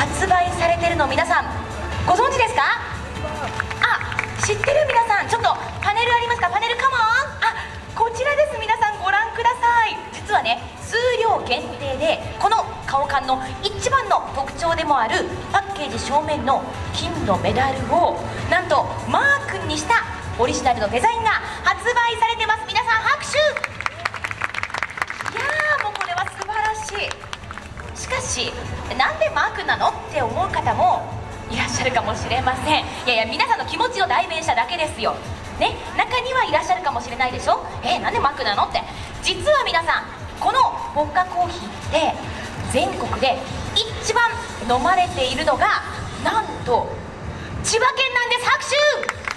発売されてるの皆さんご存知ですか？あ知ってる皆さんちょっとパネルありますか？パネルカモン？あこちらです皆さんご覧ください。実はね数量限定でこの顔感の一番の特徴でもあるパッケージ正面の金のメダルをなんとマークにしたオリジナルのデザインがしなんでマークなのって思う方もいらっしゃるかもしれません。いやいや皆さんの気持ちの代弁者だけですよ。ね中にはいらっしゃるかもしれないでしょ？えなんでマークなのって？実は皆さんこのポッカコーヒーって全国で一番飲まれているのがなんと千葉県なんです拍手